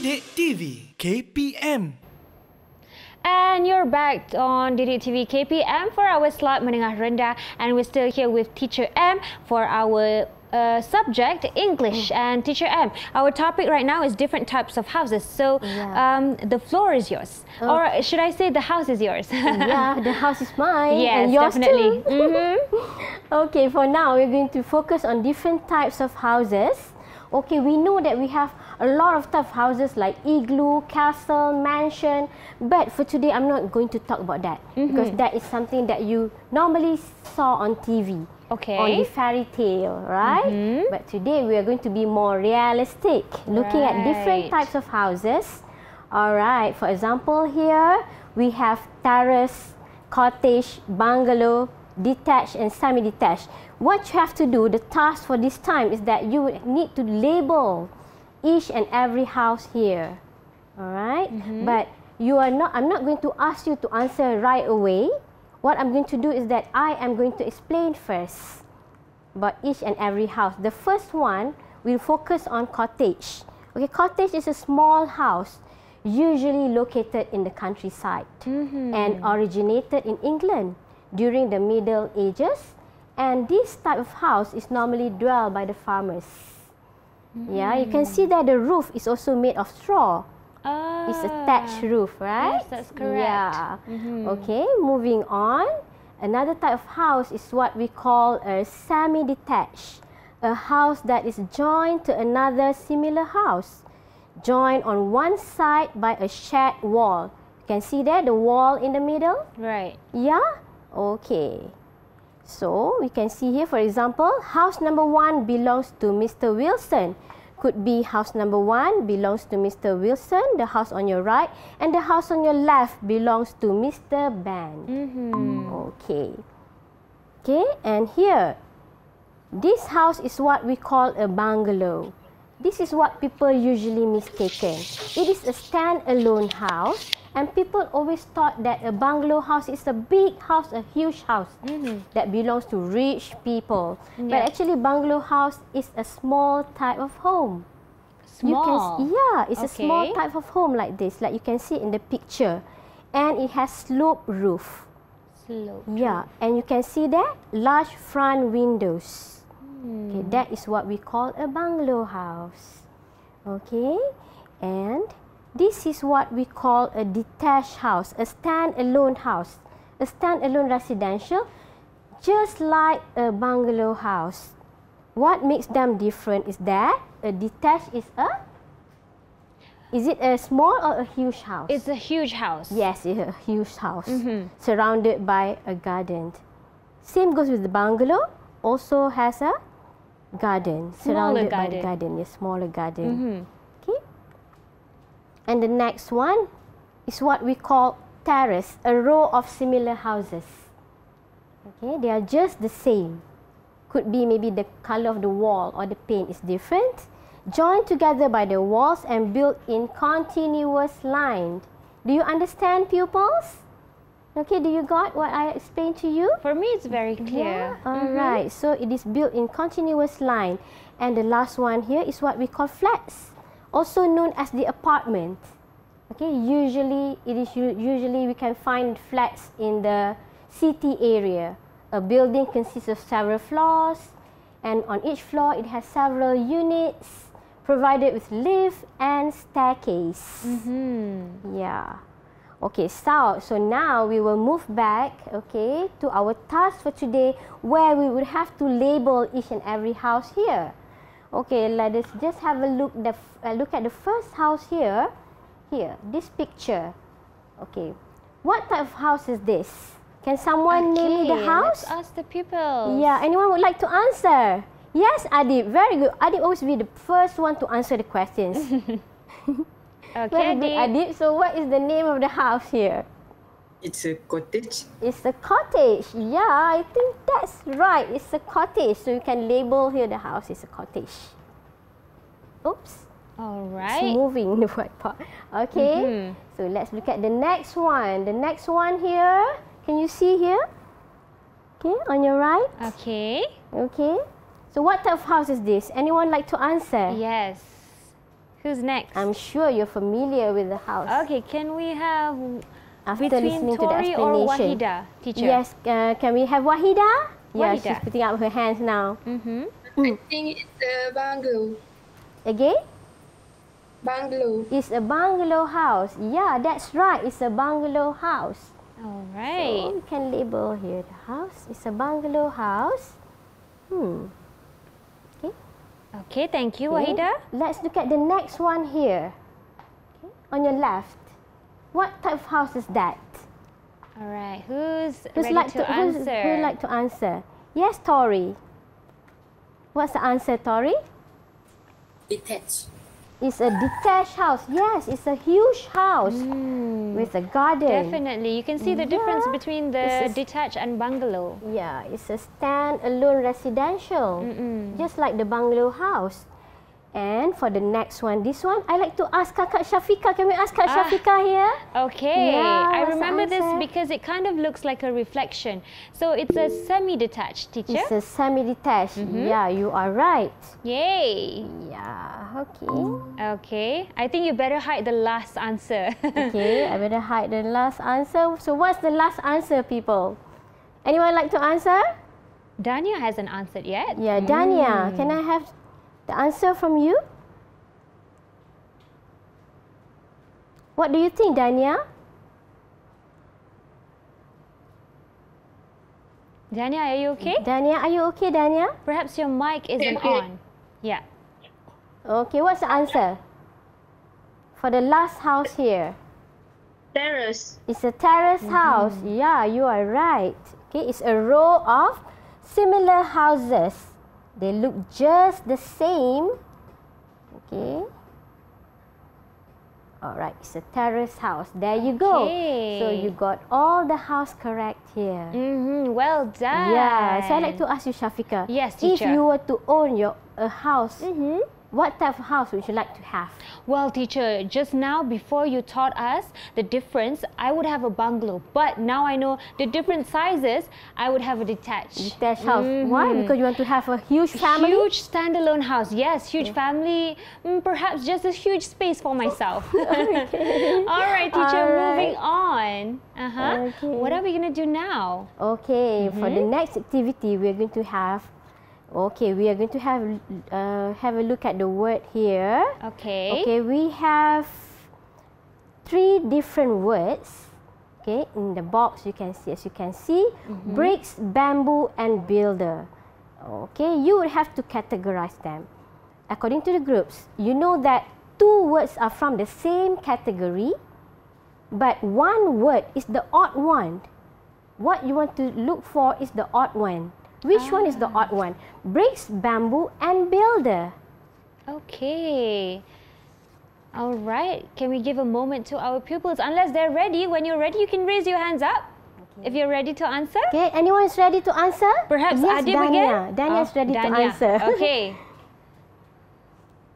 Didik TV KPM. And you're back on Didik TV KPM for our slot menengah rendah and we're still here with teacher M for our uh, subject English mm. and teacher M. Our topic right now is different types of houses. So yeah. um, the floor is yours, oh. or should I say the house is yours? yeah, the house is mine. Yes, and yours definitely. Too. Mm-hmm. okay, for now we're going to focus on different types of houses. Okay, we know that we have a lot of tough houses like igloo, castle, mansion. But for today, I'm not going to talk about that mm-hmm. because that is something that you normally saw on TV. Okay. On the fairy tale, right? Mm-hmm. But today we are going to be more realistic, looking right. at different types of houses. All right. For example, here we have terrace, cottage, bungalow, detached and semi-detached. What you have to do, the task for this time is that you need to label each and every house here. All right? mm-hmm. But you are not I'm not going to ask you to answer right away. What I'm going to do is that I am going to explain first about each and every house. The first one will focus on cottage. Okay, cottage is a small house usually located in the countryside mm-hmm. and originated in England during the Middle Ages. And this type of house is normally dwelled by the farmers. Mm. Yeah, you can see that the roof is also made of straw. Ah, it's a thatched roof, right? Yes, that's correct. Yeah. Mm-hmm. Okay, moving on. Another type of house is what we call a semi-detached. A house that is joined to another similar house. Joined on one side by a shared wall. You can see there, the wall in the middle? Right. Yeah? Okay. So we can see here, for example, house number one belongs to Mr. Wilson. Could be house number one belongs to Mr. Wilson, the house on your right, and the house on your left belongs to Mr. Ben. Mm-hmm. Okay. Okay, and here, this house is what we call a bungalow. This is what people usually mistaken. It is a stand-alone house and people always thought that a bungalow house is a big house, a huge house mm-hmm. that belongs to rich people. Yeah. But actually, bungalow house is a small type of home. Small. Can, yeah, it's okay. a small type of home like this, like you can see in the picture, and it has slope roof. Slope. Yeah, and you can see there large front windows. Mm. Okay, that is what we call a bungalow house. Okay, and this is what we call a detached house, a stand-alone house, a stand-alone residential, just like a bungalow house. What makes them different is that a detached is a is it a small or a huge house? It's a huge house. Yes, it's a huge house mm-hmm. surrounded by a garden. Same goes with the bungalow. Also has a garden smaller surrounded garden. by a garden. Yes, smaller garden. Mm-hmm. And the next one is what we call terrace, a row of similar houses. Okay, they are just the same. Could be maybe the color of the wall or the paint is different. Joined together by the walls and built in continuous line. Do you understand, pupils? Okay, do you got what I explained to you? For me, it's very clear. Yeah. All mm-hmm. right. So it is built in continuous line, and the last one here is what we call flats also known as the apartment. Okay, usually it is usually we can find flats in the city area. A building consists of several floors, and on each floor it has several units provided with lift and staircase. Mm-hmm. Yeah. Okay, so so now we will move back, okay, to our task for today, where we would have to label each and every house here. Okay, let us just have a look the uh, look at the first house here. Here, this picture. Okay, what type of house is this? Can someone okay, name me the house? Let's ask the people. Yeah, anyone would like to answer? Yes, Adib. Very good. Adib always be the first one to answer the questions. okay, Very good, Adib. So, what is the name of the house here? It's a cottage. It's a cottage. Yeah, I think that's right. It's a cottage. So you can label here the house is a cottage. Oops. All right. It's moving the white part. Okay. Mm-hmm. So let's look at the next one. The next one here. Can you see here? Okay, on your right. Okay. Okay. So what type of house is this? Anyone like to answer? Yes. Who's next? I'm sure you're familiar with the house. Okay, can we have After between listening to the Tori or explanation. Wahida, teacher? Yes, uh, can we have Wahida? Yeah, Wahida. she's putting up her hands now. Mm-hmm. I think it's a bungalow. Again? Bungalow. It's a bungalow house. Yeah, that's right. It's a bungalow house. All So right. we can label here the house. It's a bungalow house. Hmm. Okay, thank you, Okay. Wahida. Let's look at the next one here. Okay. On your left. What type of house is that? All right, who's, Who's ready like to, who's- answer? Who like to answer? Yes, Tori. What's the answer, Tori? Detached. It's a detached house. Yes, it's a huge house Hmm, with a garden. definitely, you can see the difference between the it's a s- detached and bungalow. Yeah, it's a stand-alone residential, Mm-mm. just like the bungalow house. And for the next one, this one, I like to ask Kakak Shafika. Can we ask Kak Ah. Shafika here? Okay, Yeah, I remember this because it kind of looks like a reflection. So it's a semi-detached, teacher. It's a semi-detached. Mm-hmm. Yeah, you are right. Yay! Yeah, okay. Okay, I think you better hide the last answer. Okay, I better hide the last answer. So what's the last answer, people? Anyone like to answer? Dania hasn't answered yet. Yeah, Dania, can I have the answer from you? What do you think, Dania? Dania, are you okay? Dania, are you okay, Dania? Perhaps your mic isn't Okay. on. Yeah. Okay, what's the answer? For the last house here. Terrace. It's a terrace mm-hmm. house. Yeah, you are right. Okay, it's a row of similar houses. They look just the same. Okay. All right, it's a terrace house. There you go. So Okay. you got all the house correct here. Mm-hmm. Well done. Yeah, so I'd like to ask you, Shafika. Yes, If teacher. you were to own your a house, Mm-hmm. What type of house would you like to have? Well, teacher, just now before you taught us the difference, I would have a bungalow. But now I know the different sizes, I would have a detached. Detached house. Why? Because you want to have a huge family. Mm-hmm. Huge standalone house. Yes, huge family. Mm, perhaps just a huge space for myself. okay. All right, teacher, All moving on. Uh-huh. Okay. What are we going to do now? Okay, for the Mm-hmm. next activity, we are going to have. Okay, we are going to have uh, have a look at the word here. Okay. Okay, we have three different words. Okay, in the box you can see, as you can see, Mm-hmm. bricks, bamboo, and builder. Okay, you would have to categorize them according to the groups. You know that two words are from the same category, but one word is the odd one. What you want to look for is the odd one. Which one is the ah. odd one? Bricks, bamboo, and builder. Okay. All right. Can we give a moment to our pupils? Unless they're ready. When you're ready, you can raise your hands up. Okay. If you're ready to answer. Okay, anyone is ready to answer? Perhaps yes, Adib Dania. again? Dania is Oh, ready to answer. Okay.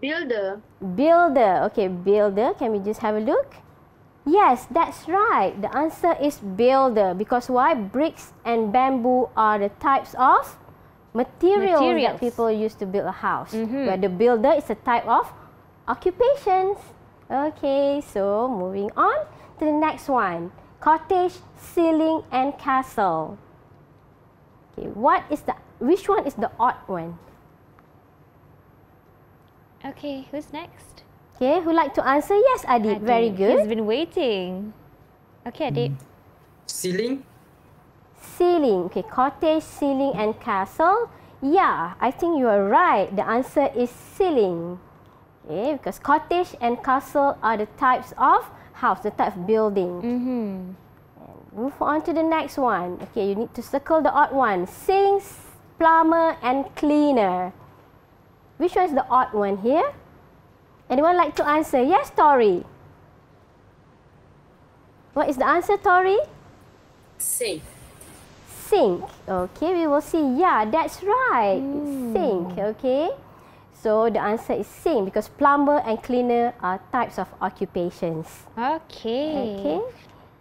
Builder. builder. Okay, builder. Can we just have a look? Yes, that's right. The answer is builder because why? Bricks and bamboo are the types of materials, Materials. that people use to build a house. Mhm. Where the builder is a type of occupations. Okay, so moving on to the next one. Cottage, ceiling, and castle. Okay, what is the which one is the odd one? Okay. Who's next? Okay, who like to answer? Yes, Adib. Very good. He's been waiting. Okay, Adib. Ceiling. Ceiling. Okay, cottage, ceiling, and castle. Yeah, I think you are right. The answer is ceiling. Okay, because cottage and castle are the types of house, the type of building. Mm-hmm. Move on to the next one. Okay, you need to circle the odd one. Sinks, plumber, and cleaner. Which one is the odd one here? Anyone like to answer? Yes, Tori. What is the answer, Tori? Safe. Sink. Okay, we will see. Yeah, that's right. Sink. Okay. So the answer is sink because plumber and cleaner are types of occupations. Okay. Okay.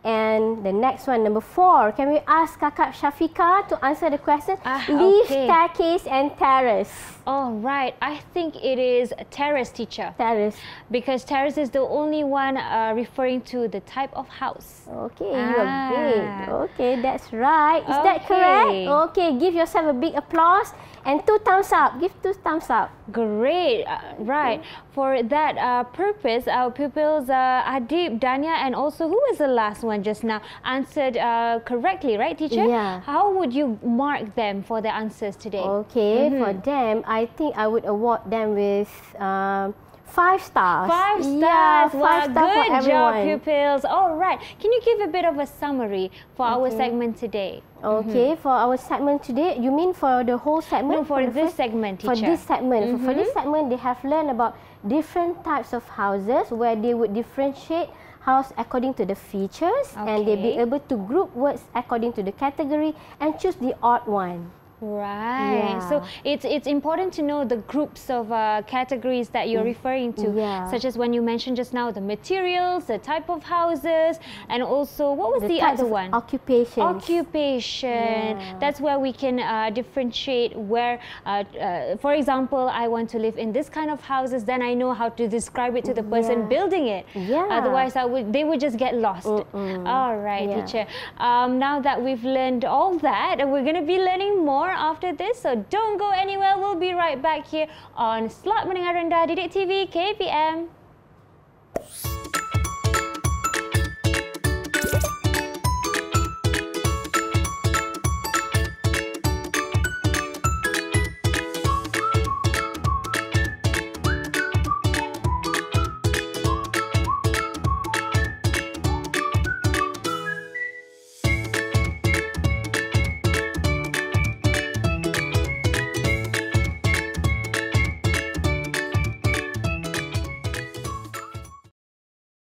And the next one, number four. Can we ask Kakak Shafika to answer the question? Ah, Lift, okay. staircase and terrace. All right. I think it is terrace, teacher. Terrace. Because terrace is the only one uh, referring to the type of house. Okay, you are Ah. big. Okay, that's right. Is that correct? Okay, give yourself a big applause and two thumbs up. Give two thumbs up. Great. Uh, right. For that uh, purpose, our pupils, uh, Adib, Dania, and also who was the last one just now, answered uh, correctly, right, teacher? Yeah. How would you mark them for their answers today? Okay, Mm-hmm. for them, I think I would award them with um, five stars. Five stars. Yeah, wow, five stars for good job, pupils. All right. Can you give a bit of a summary for our segment today? Okay, for our segment today, you mean for the whole segment? No, for the this first- segment, For this segment, for, for this segment, they have learned about different types of houses where they would differentiate house according to the features and they be Okay. able to group words according to the category and choose the odd one. Right. So it's it's important to know the groups of uh, categories that you're referring to, Mm. Yeah. such as when you mentioned just now the materials, the type of houses, and also what was the, types other one? Occupation. Occupation. Yeah. That's where we can uh, differentiate where, uh, uh, for example, I want to live in this kind of houses. Then I know how to describe it to the person Yeah. building it. Yeah. Otherwise, I would they would just get lost. All right, Yeah. teacher. Um, now that we've learned all that, we're going to be learning more after this. So don't go anywhere. We'll be right back here on Slot Mendengar Rendah Didik TV KPM.